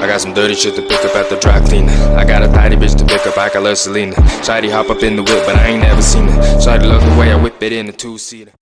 I got some dirty shit to pick up at the dry cleaner. I got a tidy bitch to pick up, I got love Selena. Shady hop up in the whip, but I ain't never seen it. Shady love the way I whip it in a two seater.